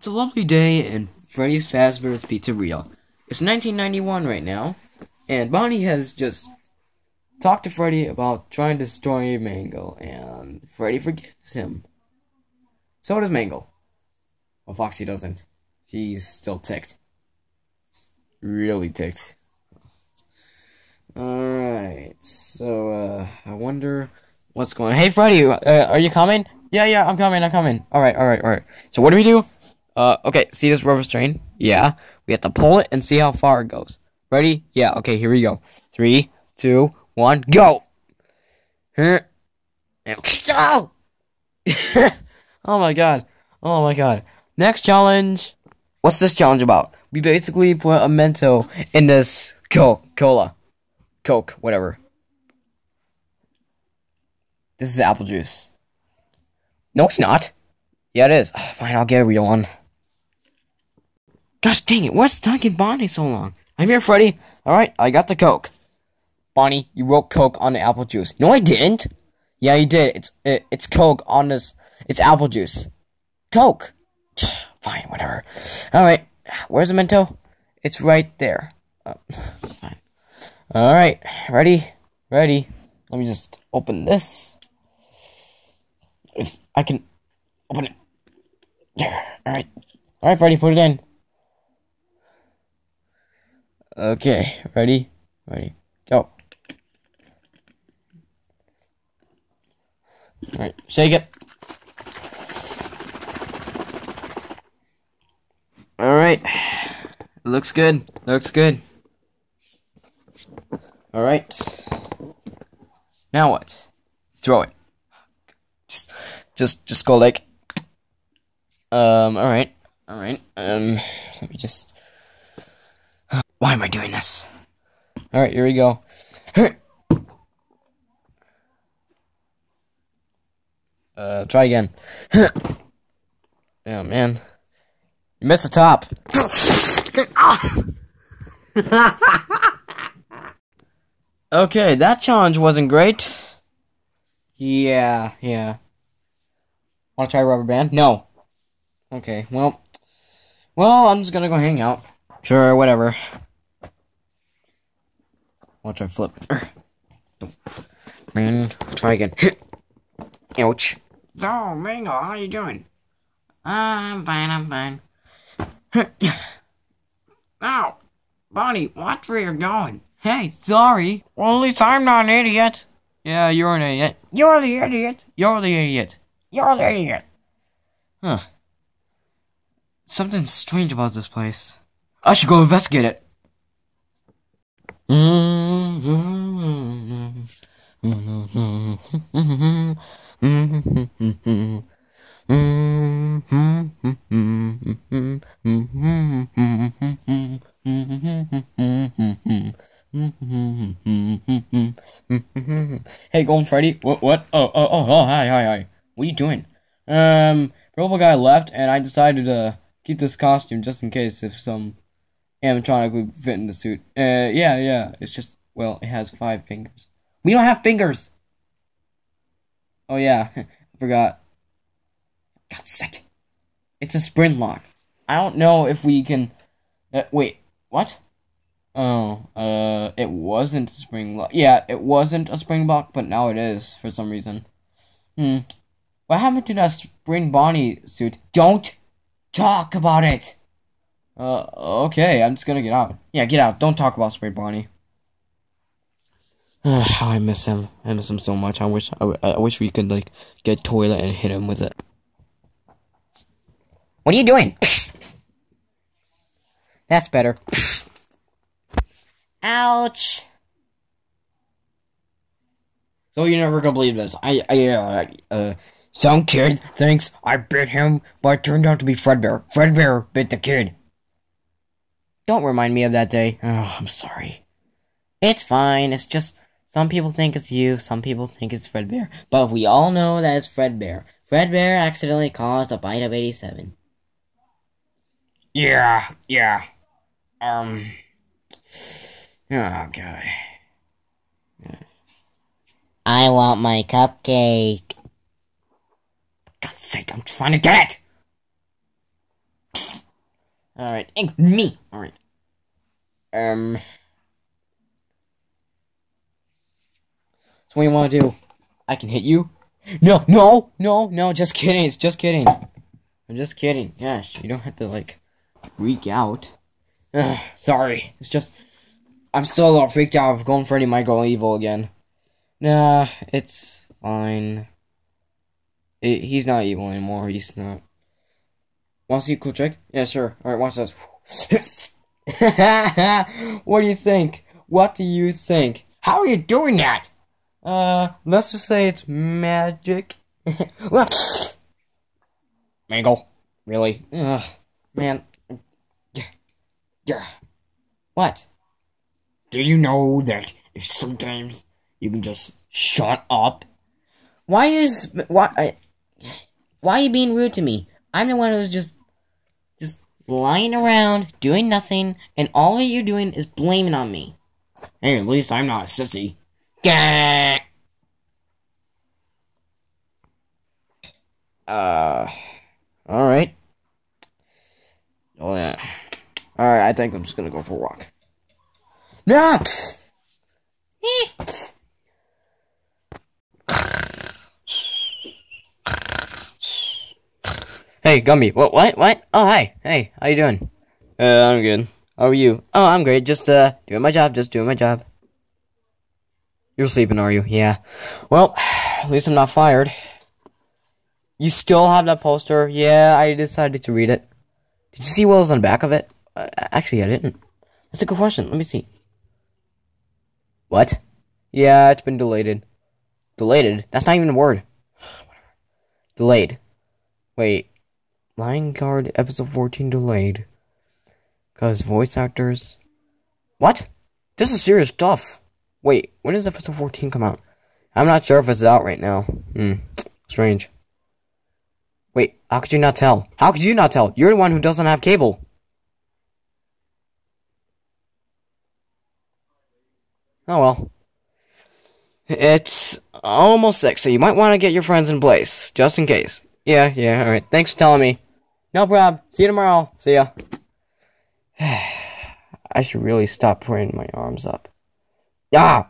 It's a lovely day in Freddy's Fazbear's Pizzeria. It's 1991 right now, and Bonnie has just talked to Freddy about trying to destroy Mangle, and Freddy forgives him. So does Mangle. Well, Foxy doesn't. She's still ticked. Really ticked. Alright, so, uh, I wonder what's going on. Hey, Freddy, uh, are you coming? Yeah, yeah, I'm coming, I'm coming. Alright, alright, alright. So, what do we do? Uh, okay, see this rubber strain? Yeah. We have to pull it and see how far it goes. Ready? Yeah, okay, here we go. Three, two, one, go! Oh my god. Oh my god. Next challenge. What's this challenge about? We basically put a Mento in this co cola. Coke, whatever. This is apple juice. No, it's not. Yeah, it is. Fine, I'll get a real one. Gosh dang it, what's taking Bonnie so long? I'm here, Freddy. Alright, I got the Coke. Bonnie, you wrote Coke on the apple juice. No, I didn't. Yeah, you did. It's it, it's Coke on this. It's apple juice. Coke. Fine, whatever. Alright, where's the Mento? It's right there. Uh, fine. Alright, ready? Ready. Let me just open this. If I can open it. Alright. Alright, Freddy, put it in. Okay, ready? Ready. Go. Alright, shake it. Alright. Looks good. Looks good. Alright. Now what? Throw it. Just, just, just go like. Um, alright. Alright. Um, let me just. Why am I doing this? Alright, here we go. Uh, try again. oh, man. You missed the top. okay, that challenge wasn't great. Yeah, yeah. Want to try rubber band? No. Okay, well. Well, I'm just gonna go hang out. Sure, whatever. I'll flip. Man, try again. Ouch. So, Mangle, how you doing? I'm fine, I'm fine. Ow! Bonnie, watch where you're going. Hey, sorry. Well, at least I'm not an idiot. Yeah, you're an idiot. You're the idiot. You're the idiot. You're the idiot. Huh. Something's strange about this place. I should go investigate it. Hey, Golden Freddy. What? What? Oh, oh, oh, oh, hi, hi, hi. What are you doing? Um, purple guy left, and I decided to keep this costume just in case if some animatronic would fit in the suit. Uh, yeah, yeah. It's just well, it has five fingers. We don't have fingers. Oh yeah, I forgot. God's sake. It's a spring lock. I don't know if we can. Uh, wait, what? Oh, uh, it wasn't a spring lock. Yeah, it wasn't a spring lock, but now it is for some reason. Hmm. What happened to that spring Bonnie suit? Don't talk about it. Uh, okay, I'm just gonna get out. Yeah, get out. Don't talk about Spring Bonnie. I miss him. I miss him so much. I wish I, I wish we could like get toilet and hit him with it. What are you doing? That's better. Ouch. So you're never gonna believe this. I I uh, uh some kid thinks I bit him, but it turned out to be Fredbear. Fredbear bit the kid. Don't remind me of that day. Oh, I'm sorry. It's fine. It's just some people think it's you, some people think it's Fredbear. But we all know that it's Fredbear. Fredbear accidentally caused a bite of 87. Yeah, yeah. Um. Oh, God. I want my cupcake. God's sake, I'm trying to get it! Alright, and me. Alright. Um. So what you want to do? I can hit you? No, no, no, no. Just kidding. It's just kidding. I'm just kidding. Yes, you don't have to like freak out. Ugh, sorry. It's just I'm still a little freaked out of Golden Freddy might go evil again. Nah, it's fine. It, he's not evil anymore. He's not. Want to see a cool trick? Yeah, sure. All right, watch this. what do you think? What do you think? How are you doing that? Uh, let's just say it's magic. Mangle. Really? Ugh, man. Yeah. What? Do you know that sometimes you can just Shut up. Why is why why are you being rude to me? I'm the one who's just lying around doing nothing, and all of you doing is blaming on me. Hey, at least I'm not a sissy. Gah! Uh, all right. Oh yeah. All right, I think I'm just gonna go for a walk. Nah. Hey, Gummy. What? What? What? Oh, hi. Hey, how you doing? Uh, I'm good. How are you? Oh, I'm great. Just uh, doing my job. Just doing my job. You're sleeping, are you? Yeah. Well, at least I'm not fired. You still have that poster? Yeah, I decided to read it. Did you see what was on the back of it? Uh, actually, I didn't. That's a good question. Let me see. What? Yeah, it's been deleted. Deleted? That's not even a word. Delayed. Wait. Lion Guard episode 14 delayed. Because voice actors. What? This is serious stuff. Wait, when does episode 14 come out? I'm not sure if it's out right now. Hmm. Strange. Wait, how could you not tell? How could you not tell? You're the one who doesn't have cable. Oh well. It's almost six, so you might want to get your friends in place, just in case. Yeah, yeah, alright. Thanks for telling me. No problem. See you tomorrow. See ya. I should really stop putting my arms up. Ah!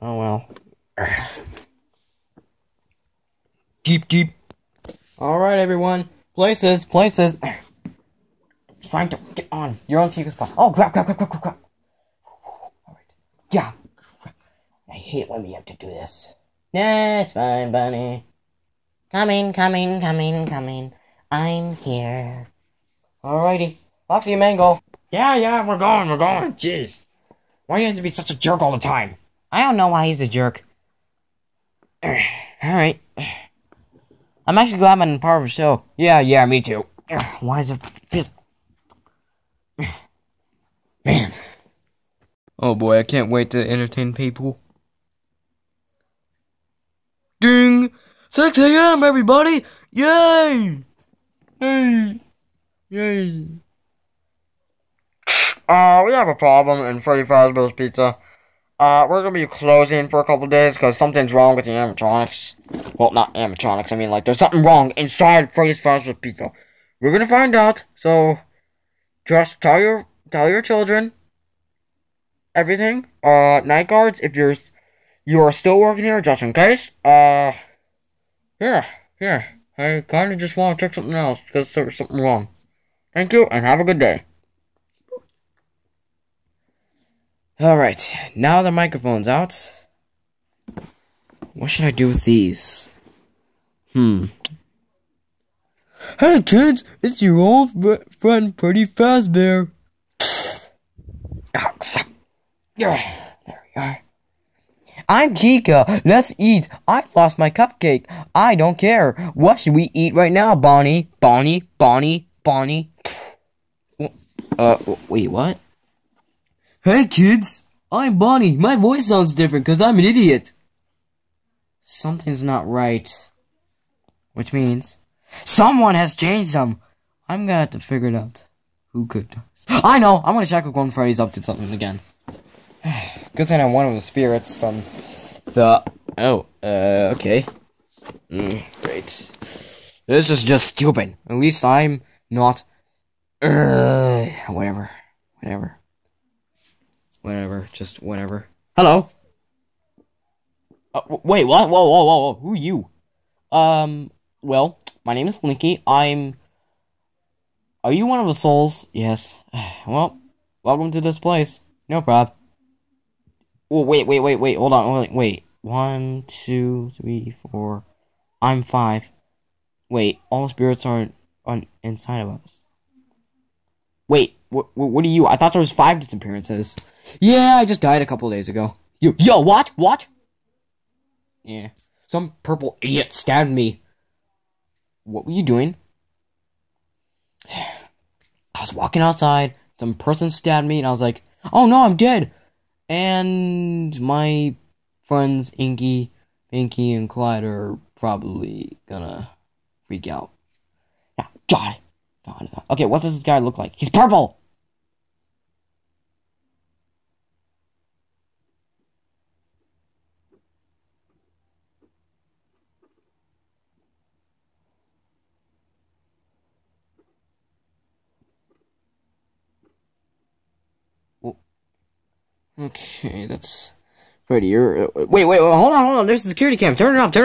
Oh well. deep, deep. Alright, everyone. Places, places. trying to get on? You're on secret spot. Oh, crap, crap, crap, crap, crap, crap. Alright. Yeah. I hate when we have to do this. Yeah, it's fine, Bunny. Coming, coming, coming, coming. I'm here. Alrighty. Foxy and Mangle. Yeah, yeah, we're going, we're going. Jeez. Why do you have to be such a jerk all the time? I don't know why he's a jerk. Alright. I'm actually glad I'm part of the show. Yeah, yeah, me too. Why is it pissed? Man. Oh boy, I can't wait to entertain people. 6 a.m. everybody! Yay! Yay! Yay! Uh, we have a problem in Freddy Fazbear's Pizza. Uh, we're gonna be closing for a couple days because something's wrong with the animatronics. Well, not animatronics, I mean, like, there's something wrong inside Freddy's Fazbear's Pizza. We're gonna find out, so just tell your tell your children everything. Uh, night guards, if you're you are still working here, just in case. Uh, yeah, yeah. I kind of just want to check something else because there's something wrong. Thank you, and have a good day. Alright, now the microphone's out. What should I do with these? Hmm. Hey kids, it's your old fr- friend Freddy Fazbear. Yeah, there we are. I'm Chica. Let's eat. I lost my cupcake. I don't care. What should we eat right now, Bonnie? Bonnie? Bonnie? Bonnie? Uh, wait, what? Hey kids, I'm Bonnie. My voice sounds different because I'm an idiot. Something's not right. Which means someone has changed them. I'm gonna have to figure it out. Who could? I know. I'm gonna check if Golden Freddy's up to something again. Good thing I'm one of the spirits from the. Oh, uh, okay. Mm, great. This is just stupid. At least I'm not. Uh, whatever. Whatever. Whatever. Just whatever. Hello. Uh, wait, what? Whoa, whoa, whoa, whoa. Who are you? Um, well, my name is Blinky. I'm. Are you one of the souls? Yes. Well, welcome to this place. No problem. Oh, wait, wait, wait, wait. Hold on. Wait, wait. One, two, three, four. I'm five. Wait, all spirits aren't on inside of us. Wait, what? What are you? I thought there was five disappearances. Yeah, I just died a couple days ago. Yo, yo, what? What? Yeah, some purple idiot stabbed me. What were you doing? I was walking outside. Some person stabbed me, and I was like, "Oh no, I'm dead." And my friends Inky, Pinky, and Clyde are probably gonna freak out. God. it. Got. Okay, what does this guy look like? He's purple. Okay, that's prettier. Wait, wait, wait, hold on, hold on. There's the security cam. Turn it off. Turn.